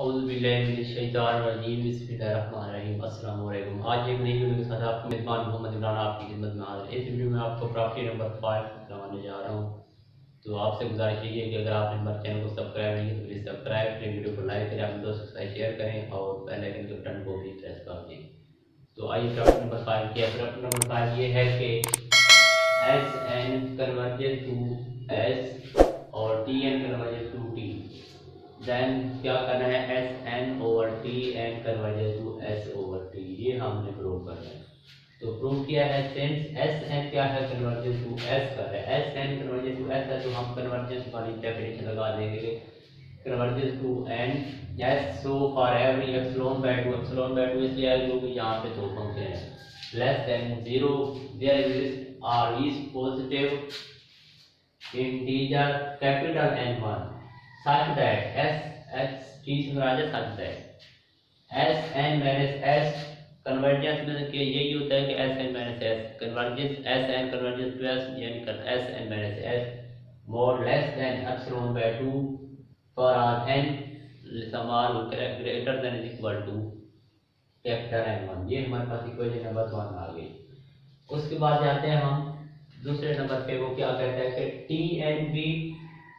अस्सलाम आज एक नई वीडियो के साथ आपको मेज़बान मोहम्मद इमरान आपकी खिदमत में हाजिर इस वीडियो में आपको प्रॉपर्टी नंबर फाइव करवाने जा रहा हूँ। तो आपसे गुजारिश यही है कि अगर आपने हमारे चैनल को सब्सक्राइब नहीं तो प्लीज़ सब्सक्राइब करें, वीडियो को लाइक करें, अपने दोस्तों के साथ शेयर करें और पहले आइकन के बटन को भी प्रेस कर दें। तो आइए प्रॉपर्टी नंबर फाइव क्या प्रॉपर्टी नंबर फाइव ये है कि S N converged to S और टी एन देन क्या करना है? S N over T N converged to S over T ये हमने प्रूव करना है। तो प्रूव किया है सिंस एस एन क्या है? कन्वर्जेंस टू एस का है। S N convergence to S है तो हम कन्वर्जेंस वाली डेफिनेशन लगा देंगे। Convergence to N S so for every epsilon by two epsilon by two इसलिए क्योंकि यहाँ पे दो फ़ंक्शन है। Less than zero there exist are is positive integer capital N1 such that S, H, T such that S, n minus S convergence में यही होता है कि कन्वर्जेंस कन्वर्जेंस टू यानी कर S N minus S more less than epsilon by 2 for are N small greater than is equal to capital N one ये हमारे पास इक्वेशन नंबर वन आ गई। उसके बाद जाते हैं हम दूसरे नंबर पे वो क्या कहता है कि T N be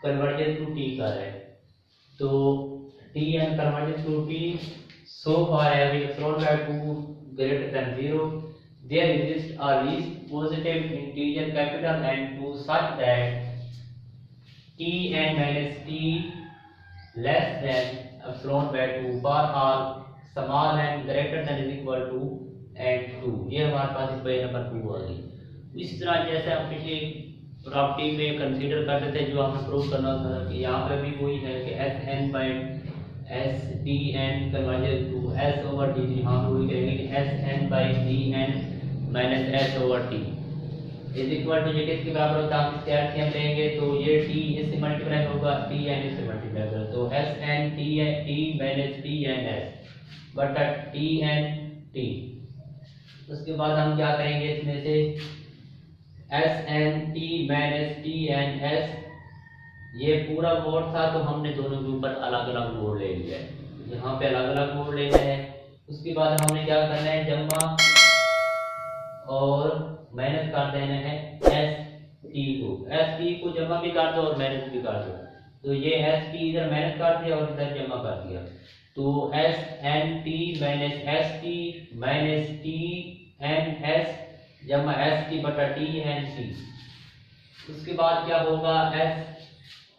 converted to T कर है तो T N converted to T so for every thrown by two greater than zero there exists a least positive integer capital N two such that t n minus t less than epsilon by 2 for all small n than is equal to n 2 ये हमारे पास equation number 2 आ गई इस तरह जैसे हम पिछली property में कंसीडर करते थे जो हमें प्रूव करना था कि यहाँ पे भी वही है कि S N by S D N converged to S over T यहाँ पे वही करेंगे कि S N by D N minus S over T is equal to ये किसके बराबर होता है इसके एलसीएम लेंगे तो ये टी इससे मल्टीप्लाई होगा टी एन इससे मल्टीप्लाई होगा। तो S N T N T minus T N S बटा टी एन टी उसके बाद हम क्या करेंगे इसमें से S N T minus T N S ये पूरा मोड था तो हमने दोनों के ऊपर अलग अलग मोड ले लिया। है यहाँ पे अलग अलग मोड लेना है। उसके बाद हमने क्या करना है? जमा और माइनस कर देना है एस टी को। एस टी को जमा भी कर दो और माइनस भी कर दो। तो ये एस टी इधर माइनस कर दिया और इधर जमा कर दिया। तो S N T minus S T minus T N S जमा एस टी बटा टी एन टी उसके बाद क्या होगा? S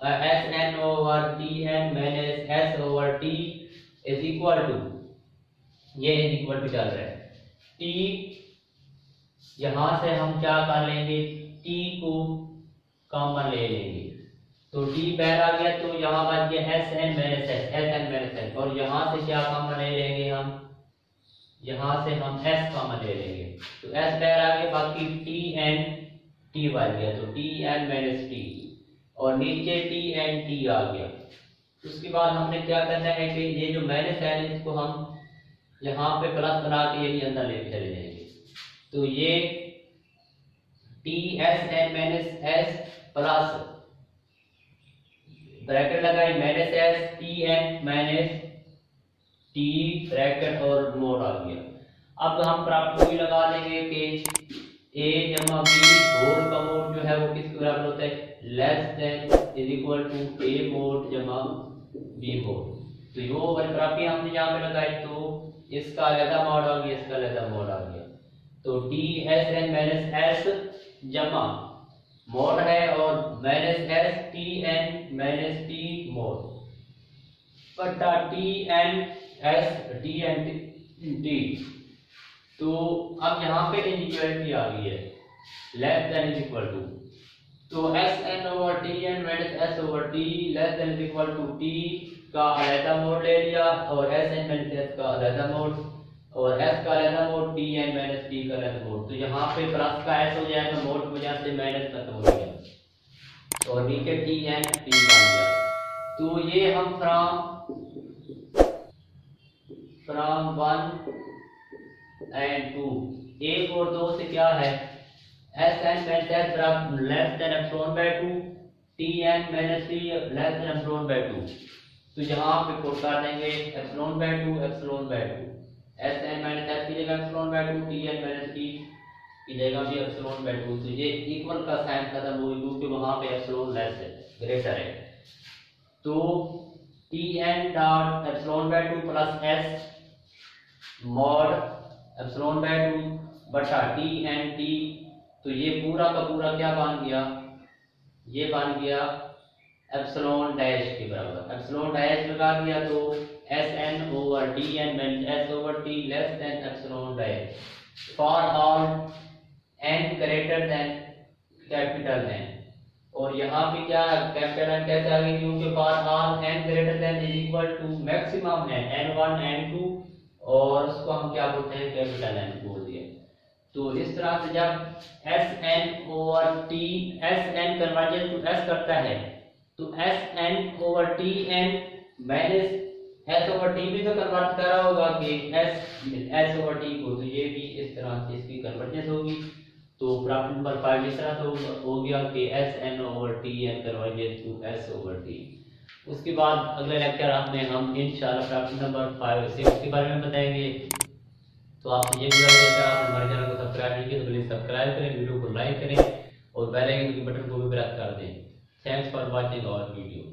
S N over T N minus S over T is equal to ये इज़ इक्वल टू चल रहा है। टी यहाँ से हम क्या कर लेंगे? टी को कॉमन ले लेंगे। तो टी बाहर आ गया तो यहाँ बच गया S N minus S S N minus S और यहाँ से क्या कॉमन ले लेंगे हम? यहाँ से हम एस कॉमन ले लेंगे। तो एस बाहर आ गया बाकी टी एन टी बच गया। तो टी एन माइनस टी और नीचे टी एन टी आ गया। उसके बाद हमने क्या करना है कि ये जो माइनस है, इसको हम यहाँ पे प्लस बना के यही अंदर ले चले जाएँगे। तो ये T S N minus S plus bracket लगाई minus S T N minus T bracket और मोड आ गया अब हम प्राप्त भी लगा लेंगे कि ए जमा बी होल का मोड जो है वो किसके बराबर होता है? Less than is equal to A mod जमा बी मोड तो वाली प्राप्ति हमने यहाँ पे लगाई तो इसका अलहदा मोड आ गया इसका अलहदा मोड आ गया तो T S N minus S जमा मोड है और minus S T N minus T mod बटा T N S T N T तो अब यहाँ पे इनइक्वालिटी आ गई है। Less than is equal to तो S N over T N minus S over T less than is equal to T का अलहदा मोड ले लिया और एस एन माइनस एस का अलहदा मोड और एस का अलहदा mod T N minus T का अलहदा मोड। तो यहाँ पे प्लस का एस हो जाएगा, मोड की वजह से माइनस खत्म हो गया। और नीचे टी एन टी गया। तो ये हम from from one and two एक और दो से क्या है? एस एन माइनस एस बराबर less than epsilon by two T N minus T less than epsilon by two तो यहाँ पे पुट कर देंगे epsilon by two epsilon by two S N minus S की जगह epsilon by two T N minus T की जगह भी एप्सिलॉन बाय टू तो ये इक्वल का साइन खत्म हो क्योंकि वहाँ पे एप्सिलॉन लेस है ग्रेटर है। तो T N dot epsilon by two plus S mod epsilon by two बटा टी एन टी तो ये पूरा का पूरा क्या बन गया? ये बन गया एप्सिलॉन डैश के बराबर। एप्सिलॉन डैश लगा दिया तो S N over D N S over T less than epsilon dash for all N greater than capital N और यहाँ पे क्या कैपिटल एन कैसे आ गई? क्योंकि for all N greater than is equal to maximum है। एन वन एन टू और उसको हम क्या बोलते हैं? कैपिटल एन बोल दिए तो इस तरह से जब S N over T S N conversion to S करता है तो S N over T N minus S over T भी तो कन्वर्ट कर रहा होगा कि एस एस ओवर टी को तो ये भी इस तरह से इसकी कन्वर्जेंस होगी। तो नंबर फाइव इस तरह से हो गया कि S N over T N convergence to S over T उसके बाद अगले लेक्चर में हम इंशाल्लाह प्रॉब्लम नंबर फाइव सिक्स के बारे में बताएँगे। तो आप ये आप हमारे चैनल को सब्सक्राइब नहीं किया तो प्लीज़ सब्सक्राइब करें, वीडियो को लाइक करें और बेल आइकन के बटन को भी प्रेस कर दें। Thanks for watching our video